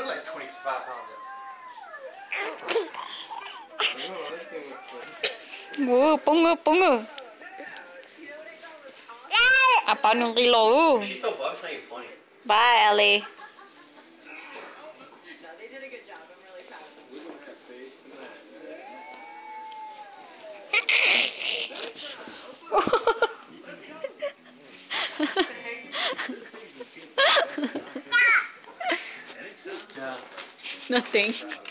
look like 25 pounds. Wow, pungu, pungu. Apa nung kilo? She's so buff, it's not even funny. Bye, Ellie. No, they did Nothing.